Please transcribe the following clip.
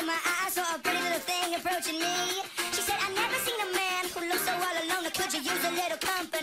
of my eyes saw a pretty little thing approaching me. She said, I never seen a man who looks so all alone. Could you use a little company?